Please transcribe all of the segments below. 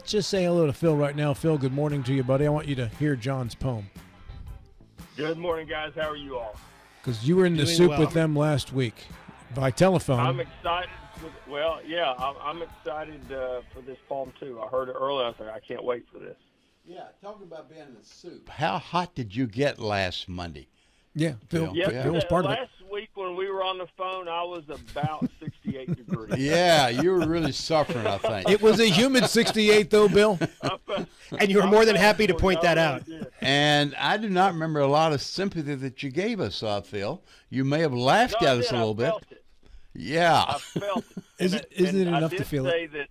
Let's just say hello to Phil right now. Phil, good morning to you, buddy. I want you to hear John's poem Good morning, guys. How are you all? because you were in the Doing soup well. with them last week by telephone. I'm excited. With, well, yeah, I'm, I'm excited uh, for this poem too. I heard it earlier. I was like, I can't wait for this. Yeah, talking about being in the soup. How hot did you get last Monday? Yeah, Phil, Phil. Yeah, Phil was part of it. last week when we were on the phone, I was about 68 degrees. Yeah, you were really suffering, I think. It was a humid 68, though, Bill. And you were more than happy to point that out. And I do not remember a lot of sympathy that you gave us, uh, Phil. You may have laughed No, I at us a little I bit. felt it. Yeah. I felt it. Is it, isn't and it enough I to did feel it? say that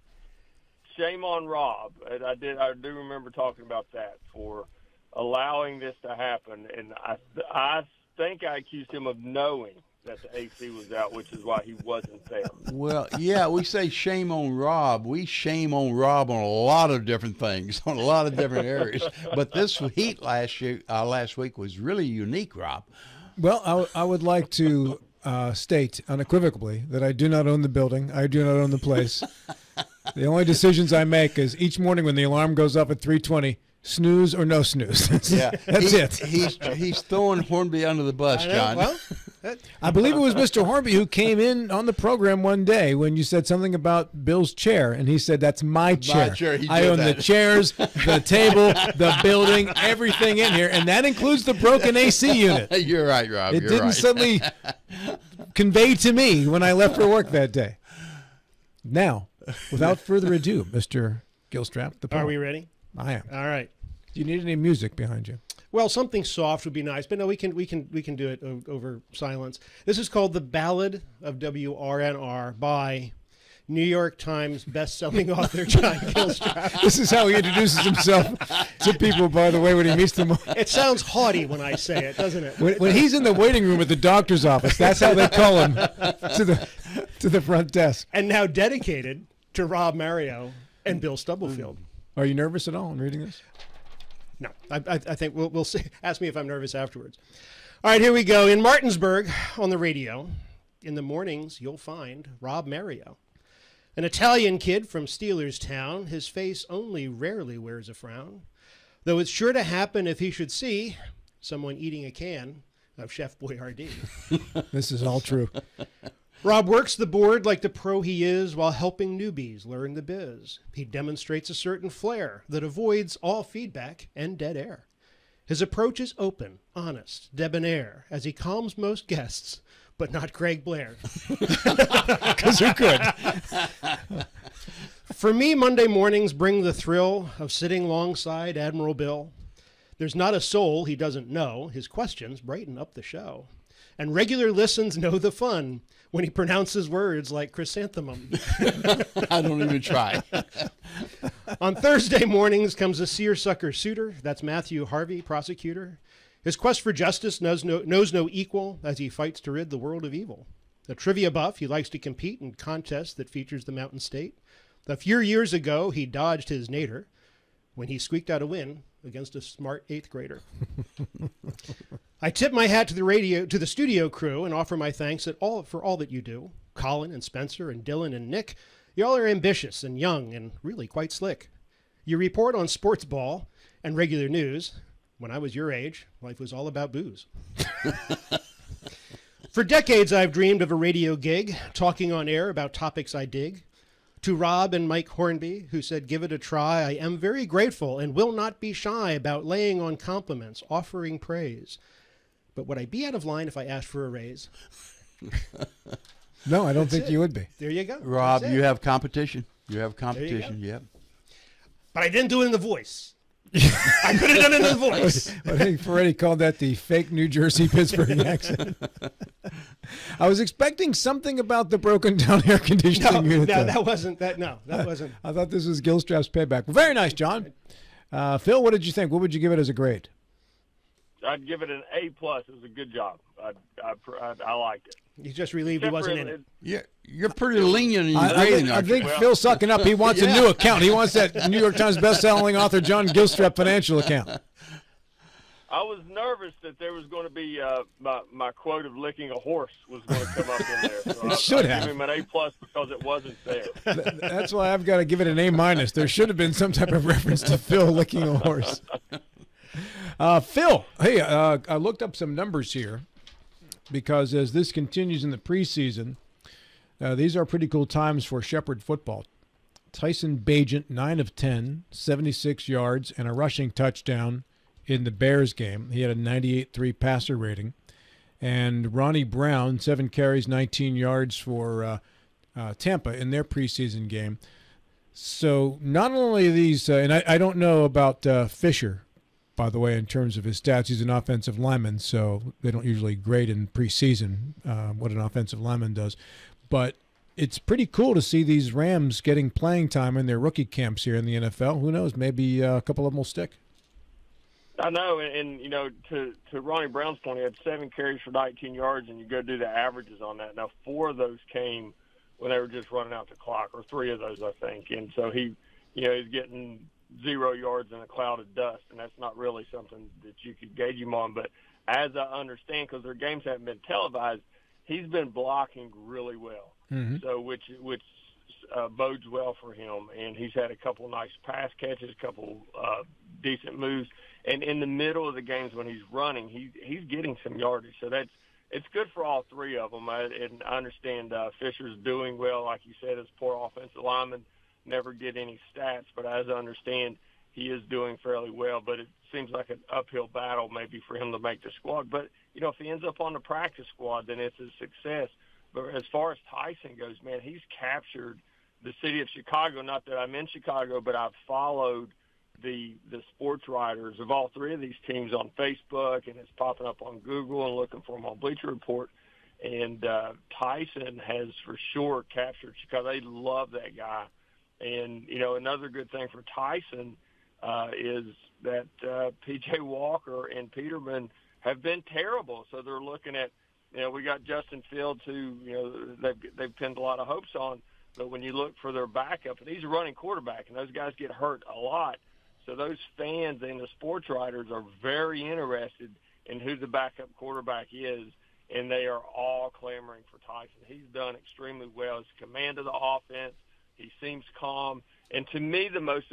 shame on Rob. And I did. I do remember talking about that for allowing this to happen. And I, I think I accused him of knowing that the AC was out, which is why he wasn't there. Well, yeah, we say shame on Rob. We shame on Rob on a lot of different things, on a lot of different areas. But this heat last year, uh, last week was really unique, Rob. Well, I would like to uh, state unequivocally that I do not own the building. I do not own the place. the only decisions I make is each morning when the alarm goes up at 3:20, snooze or no snooze. That's, Yeah, that's He- it. He's he's throwing Hornby under the bus, I know, John. Well, that- I believe it was Mr. Hornby who came in on the program one day when you said something about Bill's chair, and he said, "That's my chair. chair. I own that. the chairs, the table, the building, everything in here, and that includes the broken AC unit." You're right, Rob. It You're didn't right. suddenly convey to me when I left for work that day. Now, without further ado, Mr. Gilstrap, the are we ready? I am. All right. Do you need any music behind you? Well, something soft would be nice, but no, we can we can we can do it over silence. This is called "The Ballad of WRNR" by New York Times best-selling author John Gilstrap. This is how he introduces himself to people, by the way, when he meets them. It sounds haughty when I say it, doesn't it? When, when he's in the waiting room at the doctor's office, that's how they call him to the to the front desk. And now dedicated to Rob Mario and Bill Stubblefield. Are you nervous at all in reading this? No, I, I, I think we'll, we'll see. Ask me if I'm nervous afterwards. All right, here we go. In Martinsburg on the radio, in the mornings, you'll find Rob Mario. An Italian kid from Steelers Town, his face only rarely wears a frown, though it's sure to happen if he should see someone eating a can of Chef Boyardee. This is all true. Rob works the board like the pro he is while helping newbies learn the biz. He demonstrates a certain flair that avoids all feedback and dead air. His approach is open, honest, debonair, as he calms most guests, but not Craig Blair. Because who could? For me, Monday mornings bring the thrill of sitting alongside Admiral Bill. There's not a soul he doesn't know. His questions brighten up the show. And regular listens know the fun when he pronounces words like chrysanthemum. I don't even try. On Thursday mornings comes a seersucker suitor. That's Matthew Harvey, prosecutor. His quest for justice knows no, knows no equal as he fights to rid the world of evil. A trivia buff, he likes to compete in contests that features the Mountain State. A few years ago, he dodged his nader when he squeaked out a win against a smart eighth grader. I tip my hat to the radio to the studio crew and offer my thanks at all for all that you do. Colin and Spencer and Dylan and Nick, y'all are ambitious and young and really quite slick. You report on sports ball and regular news. When I was your age, life was all about booze. For decades, I've dreamed of a radio gig, talking on air about topics I dig. To Rob and Mike Hornby, who said, Give it a try, I am very grateful and will not be shy about laying on compliments, offering praise. But would I be out of line if I asked for a raise? No, I don't think it. you would be. There you go. Rob, you have competition. You have you competition. Yep. But I didn't do it in the voice. I could have done it in the voice. I think Ferretti called that the fake New Jersey Pittsburgh accent. I was expecting something about the broken down air conditioning No, unit. no, though. that wasn't that. No, that wasn't. I thought this was Gilstrap's payback. Well, very nice, John. Uh, Phil, what did you think? What would you give it as a grade? I'd give it an A plus. It was a good job. I I, I, I liked it. He's just relieved he wasn't in it. You're, you're pretty lenient in your I, I grading, think, I think Well- Phil's sucking up. He wants a new account. He wants that New York Times best-selling author John Gilstrap financial account. I was nervous that there was going to be uh, my my quote of licking a horse was going to come up in there. So It I, should I have. give him an A plus because it wasn't there. That's why I've got to give it an A minus. There should have been some type of reference to Phil licking a horse. Uh, Phil, hey, uh, I looked up some numbers here because as this continues in the preseason, uh, these are pretty cool times for Shepherd football. Tyson Bagent, 9 of 10, 76 yards, and a rushing touchdown in the Bears game. He had a 98.3 passer rating. And Ronnie Brown, 7 carries, 19 yards for uh, uh, Tampa in their preseason game. So not only these, uh, and I, I don't know about uh, Fisher, by the way, in terms of his stats. He's an offensive lineman, so they don't usually grade in preseason uh, what an offensive lineman does. But it's pretty cool to see these Rams getting playing time in their rookie camps here in the NFL. Who knows? Maybe uh, a couple of them will stick. I know, and, and you know, to to Ronnie Brown's point, he had seven carries for 19 yards, and you go do the averages on that. Now, four of those came when they were just running out the clock, or three of those, I think. And so he, you know, he's getting zero yards in a cloud of dust, and that's not really something that you could gauge him on. But as I understand, because their games haven't been televised, he's been blocking really well. Mm-hmm. So which which uh, bodes well for him, and he's had a couple nice pass catches, a couple uh, decent moves, and in the middle of the games when he's running, he he's getting some yardage. So that's it's good for all three of them. I, and I understand uh, Fisher's doing well, like you said, as poor offensive lineman never get any stats, but as I understand, he is doing fairly well. But it seems like an uphill battle maybe for him to make the squad. But you know, if he ends up on the practice squad, then it's a success. But as far as Tyson goes, man, he's captured the city of Chicago. Not that I'm in Chicago, but I've followed the the sports writers of all three of these teams on Facebook, and it's popping up on Google and looking for them on Bleacher Report. And uh, Tyson has for sure captured Chicago. They love that guy. And you know, another good thing for Tyson uh, is that uh, PJ Walker and Peterman have been terrible. So they're looking at, you know, we got Justin Fields, who you know they've they've pinned a lot of hopes on. But when you look for their backup, and he's a running quarterback, and those guys get hurt a lot. So those fans and the sports writers are very interested in who the backup quarterback is, and they are all clamoring for Tyson. He's done extremely well. His command of the offense. He seems calm, and to me, the most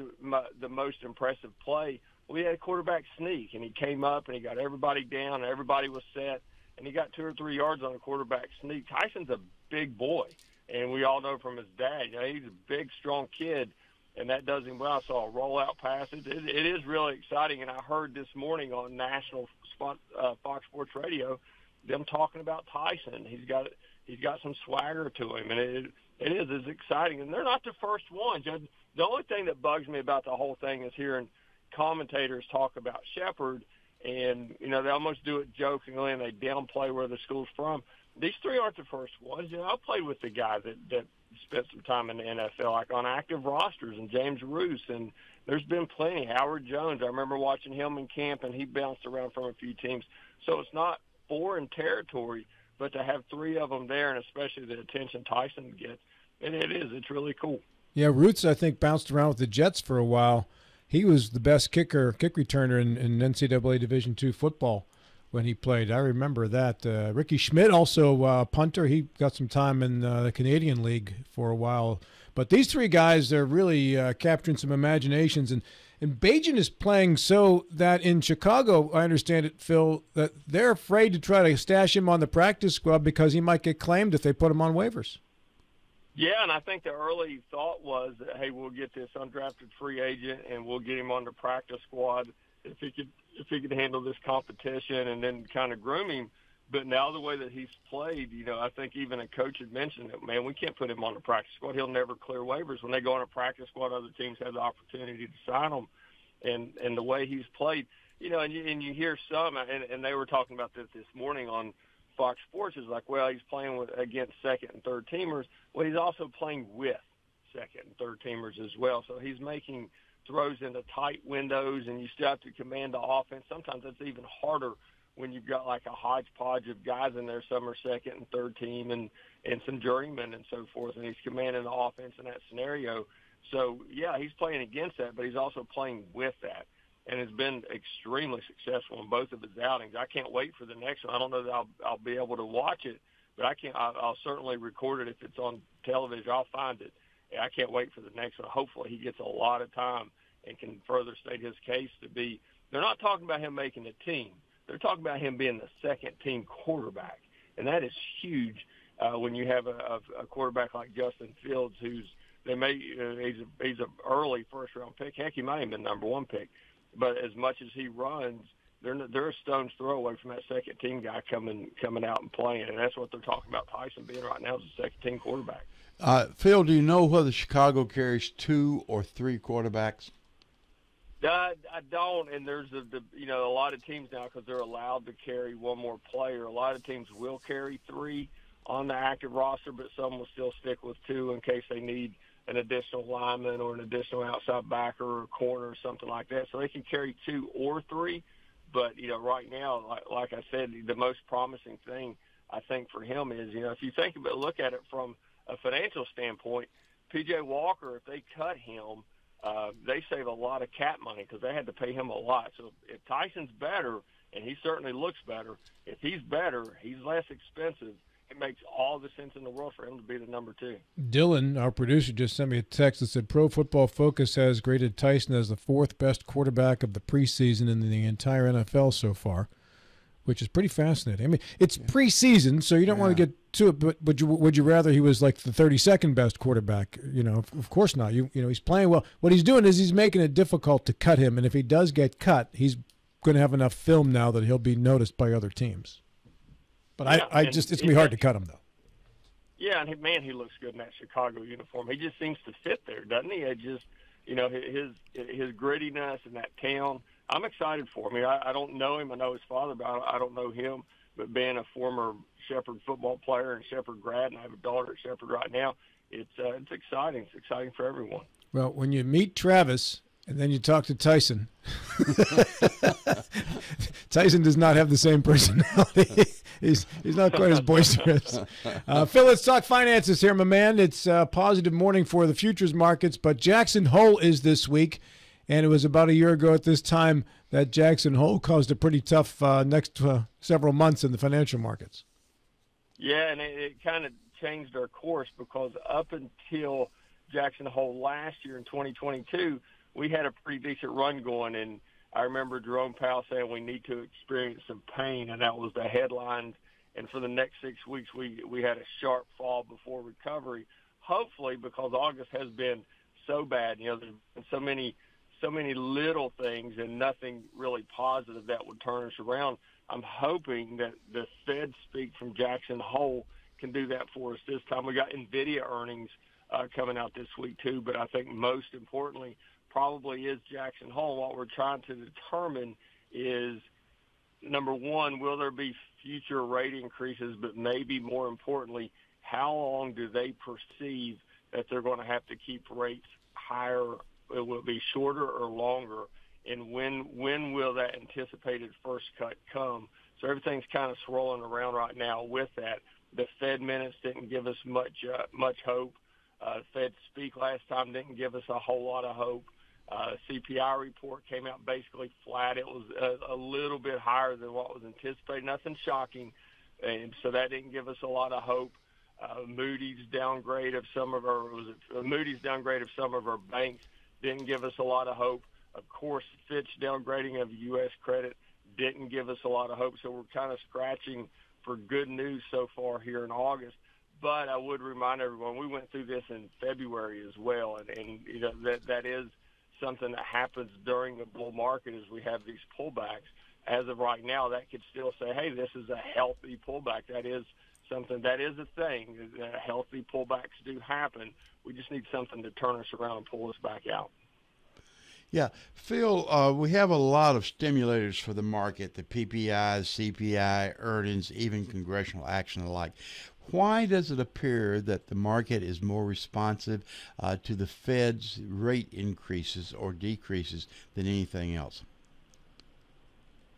the most impressive play. We had a quarterback sneak, and he came up and he got everybody down, and everybody was set, and he got two or three yards on a quarterback sneak. Tyson's a big boy, and we all know from his dad, you know, he's a big, strong kid, and that does him well. I saw a rollout passes. It, it is really exciting, and I heard this morning on national spot, uh, Fox Sports Radio them talking about Tyson. He's got he's got some swagger to him, and it it is is exciting. And they're not the first ones. The only thing that bugs me about the whole thing is hearing commentators talk about Shepherd, and you know they almost do it jokingly and they downplay where the school's from. These three aren't the first ones. You know, I played with the guy that that spent some time in the NFL, like on active rosters, and James Rooths, and there's been plenty. Howard Jones, I remember watching him in camp, and he bounced around from a few teams. So it's not foreign territory, but to have three of them there, and especially the attention Tyson gets, and it is, it's really cool. Yeah, Rooths, I think, bounced around with the Jets for a while. He was the best kicker, kick returner in, in NCAA Division two football when he played. I remember that. Uh, Ricky Schmidt, also uh, punter, he got some time in uh, the Canadian League for a while. But these three guys, they're really uh, capturing some imaginations. And, and Bagent is playing so that in Chicago, I understand it, Phil, that they're afraid to try to stash him on the practice squad because he might get claimed if they put him on waivers. Yeah, and I think the early thought was that hey, we'll get this undrafted free agent and we'll get him on the practice squad if he could if he could handle this competition and then kind of groom him. But now the way that he's played, you know, I think even a coach had mentioned that man, we can't put him on the practice squad. He'll never clear waivers. When they go on a practice squad, other teams have the opportunity to sign him. And and the way he's played, you know, and you, and you hear some, and, and they were talking about this this morning on Fox Sports is like, well, he's playing with against second and third teamers. Well, he's also playing with second and third teamers as well. So he's making throws into tight windows, and you still have to command the offense. Sometimes that's even harder when you've got like a hodgepodge of guys in there. Some are second and third team, and and some journeymen and so forth. And he's commanding the offense in that scenario. So yeah, he's playing against that, but he's also playing with that. and has been extremely successful in both of his outings. I can't wait for the next one. I don't know that I'll, I'll be able to watch it, but I can. I'll, I'll certainly record it if it's on television. I'll find it. I can't wait for the next one. Hopefully, he gets a lot of time and can further state his case to be. They're not talking about him making the team. They're talking about him being the second team quarterback, and that is huge uh, when you have a, a, quarterback like Justin Fields, who's they may uh, he's a, he's a early first round pick. Heck, he might have been number one pick, but as much as he runs, they're they're a stone's throw away from that second team guy coming coming out and playing, and that's what they're talking about. Tyson being right now as a second team quarterback. Uh, Phil, do you know whether Chicago carries two or three quarterbacks? I, I don't, and there's a you know a lot of teams now because they're allowed to carry one more player. A lot of teams will carry three on the active roster, but some will still stick with two in case they need an additional lineman or an additional outside backer or corner or something like that. So they can carry two or three. But you know, right now, like, like I said, the most promising thing I think for him is you know if you think about look at it from a financial standpoint, PJ Walker, if they cut him, uh, they save a lot of cap money because they had to pay him a lot. So if Tyson's better, and he certainly looks better, if he's better, he's less expensive it makes all the sense in the world for him to be the number two. Dylan, our producer, just sent me a text that said Pro Football Focus has graded Tyson as the fourth best quarterback of the preseason in the entire NFL so far, which is pretty fascinating. I mean, it's yeah. preseason, so you don't yeah. want to get to it, but would you would you rather he was like the 32nd best quarterback? You know, of course not. You you know, he's playing well. What he's doing is he's making it difficult to cut him, and if he does get cut, he's going to have enough film now that he'll be noticed by other teams. But yeah, I, I just it's gonna be hard to cut him though. Yeah, and he, man, he looks good in that Chicago uniform. He just seems to fit there, doesn't he? It just you know his his grittiness and that town. I'm excited for him. I, I, I don't know him. I know his father, but I, I don't know him. But being a former Shepherd football player and Shepherd grad, and I have a daughter at Shepherd right now, it's uh, it's exciting. It's exciting for everyone. Well, when you meet Travis and then you talk to Tyson. Tyson does not have the same personality. he's he's not quite as boisterous. Uh, Phil, let's talk finances here, my man. It's a positive morning for the futures markets, but Jackson Hole is this week, and it was about a year ago at this time that Jackson Hole caused a pretty tough uh, next uh, several months in the financial markets. Yeah, and it, it kind of changed our course because up until Jackson Hole last year in 2022 we had a pretty decent run going, and I remember Jerome Powell saying we need to experience some pain, and that was the headline. And for the next six weeks, we we had a sharp fall before recovery. Hopefully, because August has been so bad, you know, there's been so many so many little things and nothing really positive that would turn us around. I'm hoping that the Fed speak from Jackson Hole can do that for us this time. We got Nvidia earnings uh, coming out this week too, but I think most importantly, probably is Jackson Hole. What we're trying to determine is number one, will there be future rate increases, but maybe more importantly, how long do they perceive that they're going to have to keep rates higher? It will be shorter or longer, and when when will that anticipated first cut come? So everything's kind of swirling around right now with that. The Fed minutes didn't give us much uh, much hope. Uh, Fed speak last time didn't give us a whole lot of hope. Uh, CPI report came out basically flat. It was a, a little bit higher than what was anticipated. Nothing shocking, and so that didn't give us a lot of hope. Uh, Moody's downgrade of some of our was it, uh, Moody's downgrade of some of our banks didn't give us a lot of hope. Of course, Fitch downgrading of U.S. credit didn't give us a lot of hope. So we're kind of scratching for good news so far here in August. But I would remind everyone we went through this in February as well, and, and you know that that is something that happens during the bull market as we have these pullbacks. As of right now, that could still say, hey, this is a healthy pullback. That is something that is a thing. Healthy pullbacks do happen. We just need something to turn us around and pull us back out. Yeah, Phil, uh, we have a lot of stimulators for the market: the PPI, CPI, earnings, even congressional action alike. Why does it appear that the market is more responsive uh, to the Fed's rate increases or decreases than anything else?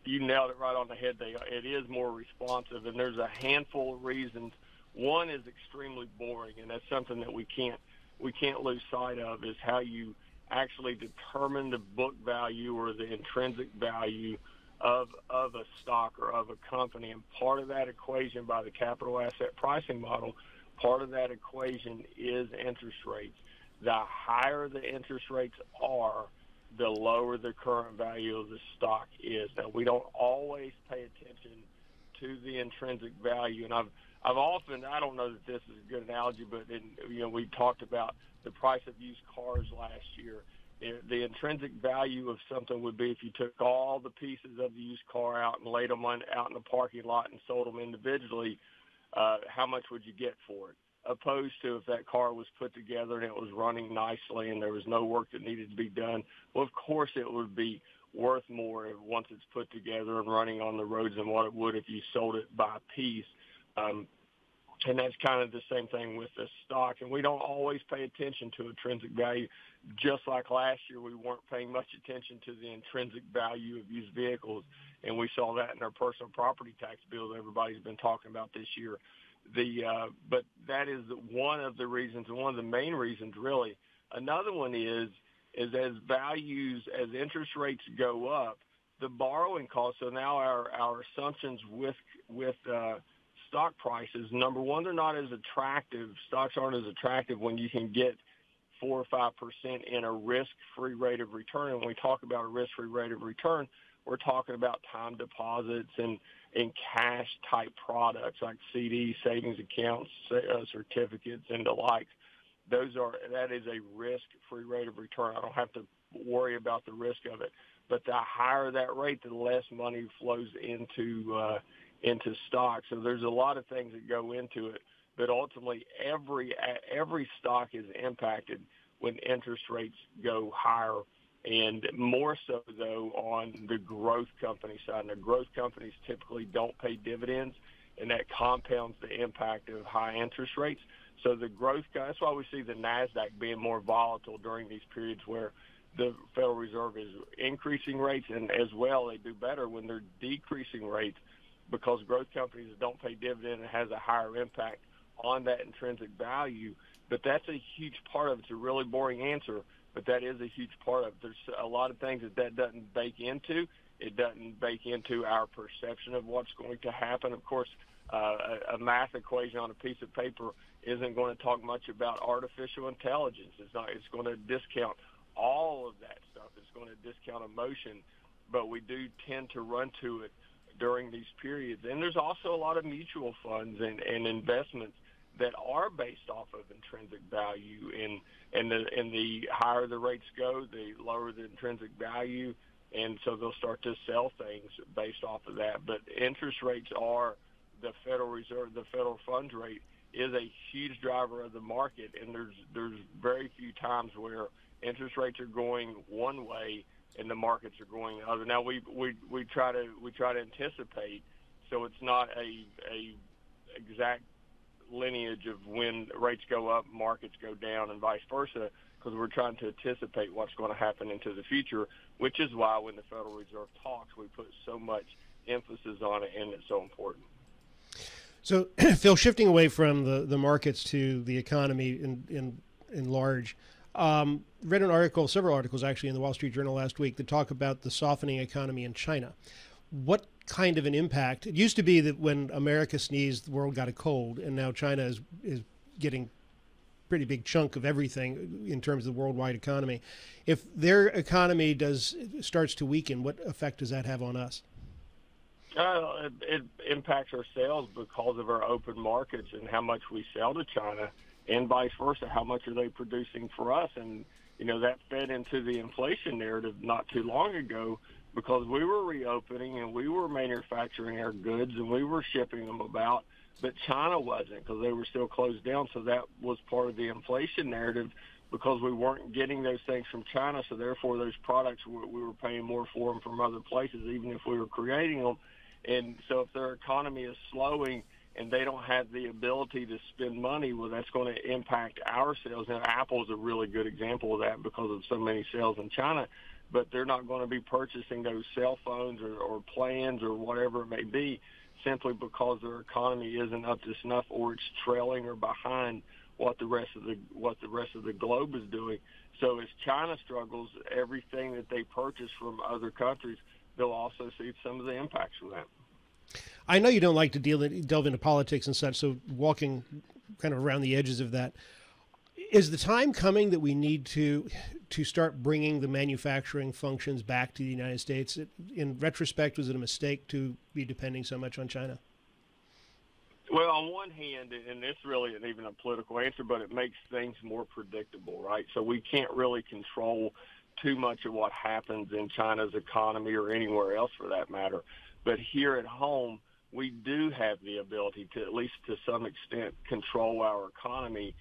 You nailed it right on the head. They, it is more responsive, and there's a handful of reasons. One is extremely boring, and that's something that we can't we can't lose sight of. Is how you actually determine the book value or the intrinsic value of of a stock or of a company. And part of that equation by the capital asset pricing model, part of that equation is interest rates. The higher the interest rates are, the lower the current value of the stock is. Now we don't always pay attention to the intrinsic value, and I've I've often I don't know that this is a good analogy, but in, you know we talked about the price of used cars last year the intrinsic value of something would be if you took all the pieces of the used car out and laid them on, out in the parking lot and sold them individually, uh, how much would you get for it? Opposed to if that car was put together and it was running nicely and there was no work that needed to be done, well, of course it would be worth more once it's put together and running on the roads than what it would if you sold it by piece. Um, and that's kind of the same thing with the stock. And we don't always pay attention to intrinsic value. Just like last year, we weren't paying much attention to the intrinsic value of used vehicles, and we saw that in our personal property tax bill that everybody's been talking about this year. The uh, but that is one of the reasons, and one of the main reasons, really. Another one is is as values, as interest rates go up, the borrowing costs. So now our our assumptions with with uh, stock prices, number one, they're not as attractive. Stocks aren't as attractive when you can get four or five percent in a risk-free rate of return. And when we talk about a risk-free rate of return, we're talking about time deposits and and cash type products like CD, savings accounts, uh, certificates, and the like. Those are that is a risk-free rate of return. I don't have to worry about the risk of it. But the higher that rate, the less money flows into uh, into stocks. So there's a lot of things that go into it, but ultimately every every stock is impacted when interest rates go higher, and more so though on the growth company side. And the growth companies typically don't pay dividends, and that compounds the impact of high interest rates. So the growth, that's why we see the Nasdaq being more volatile during these periods where the Federal Reserve is increasing rates, and as well they do better when they're decreasing rates because growth companies don't pay dividend and has a higher impact on that intrinsic value. But that's a huge part of it. It's a really boring answer, but that is a huge part of it. There's a lot of things that that doesn't bake into. It doesn't bake into our perception of what's going to happen. Of course, uh, a, a math equation on a piece of paper isn't going to talk much about artificial intelligence. It's not. It's going to discount all of that stuff. It's going to discount emotion, but we do tend to run to it during these periods. And there's also a lot of mutual funds and, and investments that are based off of intrinsic value. And and the and the higher the rates go, the lower the intrinsic value. And so they'll start to sell things based off of that. But interest rates are the Federal Reserve, the federal funds rate is a huge driver of the market. And there's there's very few times where interest rates are going one way and the markets are going the other. Now we we we try to we try to anticipate, so it's not a a exact lineage of when rates go up, markets go down, and vice versa, because we're trying to anticipate what's going to happen into the future. Which is why when the Federal Reserve talks, we put so much emphasis on it, and it's so important. So, Phil, shifting away from the, the markets to the economy in in, in large, um, read an article, several articles actually, in the Wall Street Journal last week that talk about the softening economy in China. What kind of an impact? It used to be that when America sneezed, the world got a cold, and now China is is getting pretty big chunk of everything in terms of the worldwide economy. If their economy does starts to weaken, what effect does that have on us? Uh, it, it impacts our sales because of our open markets and how much we sell to China and vice versa. How much are they producing for us? And you know that fed into the inflation narrative not too long ago because we were reopening and we were manufacturing our goods and we were shipping them about, but China wasn't because they were still closed down. So that was part of the inflation narrative because we weren't getting those things from China. So therefore, those products we were paying more for them from other places, even if we were creating them. And so if their economy is slowing and they don't have the ability to spend money, well, that's going to impact our sales. Now, Apple is a really good example of that because of so many sales in China, but they're not going to be purchasing those cell phones or, or plans or whatever it may be simply because their economy isn't up to snuff or it's trailing or behind what the rest of the what the rest of the globe is doing. So as China struggles, everything that they purchase from other countries, they'll also see some of the impacts from that. I know you don't like to deal delve into politics and such, so walking kind of around the edges of that, is the time coming that we need to to start bringing the manufacturing functions back to the United States? In retrospect, was it a mistake to be depending so much on China? Well, on one hand, and this really isn't even a political answer, but it makes things more predictable, right? So we can't really control too much of what happens in China's economy or anywhere else for that matter. But here at home, we do have the ability to, at least to some extent, control our economy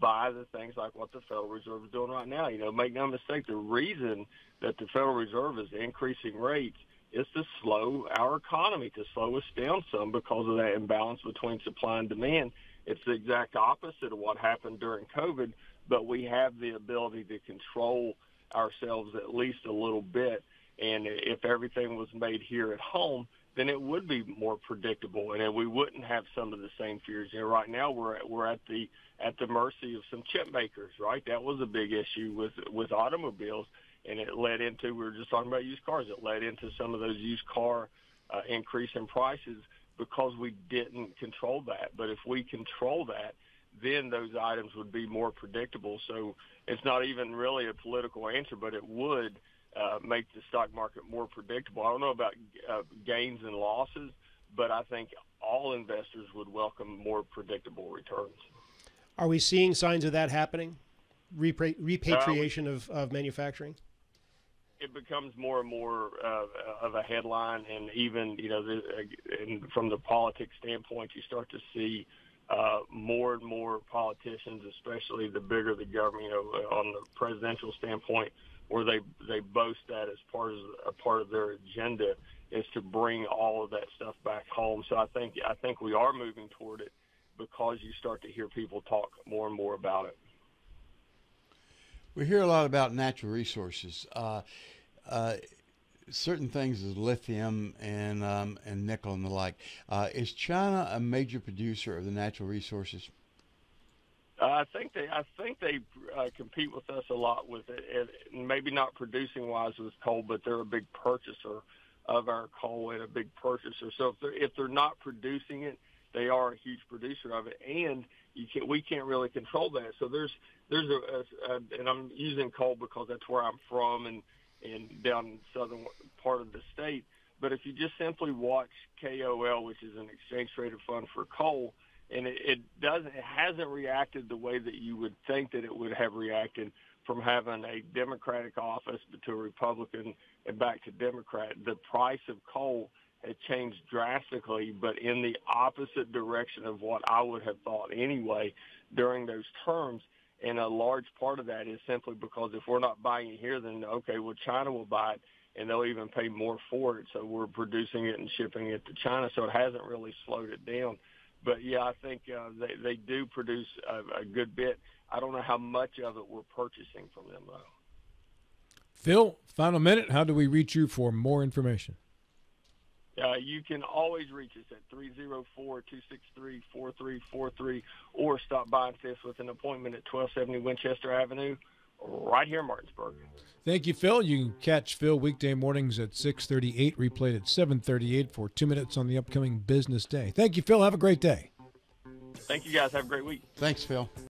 by the things like what the Federal Reserve is doing right now. You know, make no mistake, the reason that the Federal Reserve is increasing rates is to slow our economy, to slow us down some because of that imbalance between supply and demand. It's the exact opposite of what happened during COVID, but we have the ability to control ourselves at least a little bit. And if everything was made here at home, then it would be more predictable, and we wouldn't have some of the same fears. Know, right now we're at, we're at the at the mercy of some chip makers, right? That was a big issue with with automobiles, and it led into we were just talking about used cars. It led into some of those used car uh, increase in prices because we didn't control that. But if we control that, then those items would be more predictable. So it's not even really a political answer, but it would uh, make the stock market more predictable. I don't know about uh, gains and losses, but I think all investors would welcome more predictable returns. Are we seeing signs of that happening? Repra- repatriation uh, of, of manufacturing? It becomes more and more uh, of a headline, and even you know, the, and from the politics standpoint, you start to see uh, more and more politicians, especially the bigger the government, you know, on the presidential standpoint, where they they boast that as part of a part of their agenda is to bring all of that stuff back home. So I think I think we are moving toward it because you start to hear people talk more and more about it. We hear a lot about natural resources. Uh, uh, certain things as lithium and um, and nickel and the like. Uh, is China a major producer of the natural resources? Uh, I think they I think they uh, compete with us a lot with it, it, maybe not producing wise with coal, but they're a big purchaser of our coal and a big purchaser. So if they're if they're not producing it, they are a huge producer of it, and you can we can't really control that. So there's there's a, a, a and I'm using coal because that's where I'm from and and down in southern part of the state. But if you just simply watch KOL, which is an exchange traded fund for coal and it, it doesn't it hasn't reacted the way that you would think that it would have reacted from having a Democratic office to a Republican and back to Democrat. The price of coal has changed drastically, but in the opposite direction of what I would have thought anyway during those terms. And a large part of that is simply because if we're not buying it here, then okay, well China will buy it and they'll even pay more for it. So we're producing it and shipping it to China. So it hasn't really slowed it down but yeah, I think uh, they they do produce a, a good bit. I don't know how much of it we're purchasing from them though. Phil, final minute. How do we reach you for more information? Uh, you can always reach us at 304-263-4343 or stop by and see us with an appointment at 1270 Winchester Avenue right here in Martinsburg. Thank you, Phil. You can catch Phil weekday mornings at 638, replayed at 738 for two minutes on the upcoming business day. Thank you, Phil. Have a great day. Thank you, guys. Have a great week. Thanks, Phil.